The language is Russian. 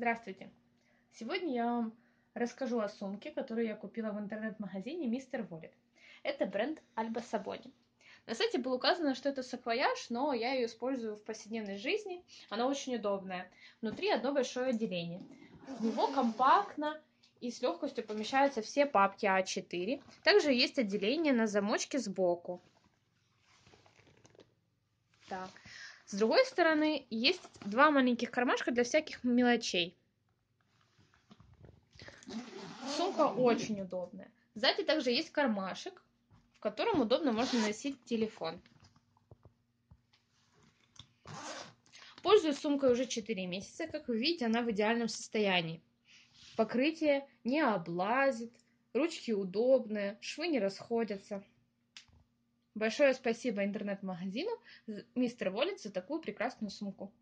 Здравствуйте! Сегодня я вам расскажу о сумке, которую я купила в интернет-магазине Мистер Волет. Это бренд Альба Сабони. На сайте было указано, что это саквояж, но я ее использую в повседневной жизни. Она очень удобная. Внутри одно большое отделение. В него компактно и с легкостью помещаются все папки А4. Также есть отделение на замочке сбоку. Так. С другой стороны есть два маленьких кармашка для всяких мелочей. Сумка очень удобная. Сзади также есть кармашек, в котором удобно можно носить телефон. Пользуюсь сумкой уже 4 месяца. Как вы видите, она в идеальном состоянии. Покрытие не облазит, ручки удобные, швы не расходятся. Большое спасибо интернет-магазину Мистер Волет за такую прекрасную сумку.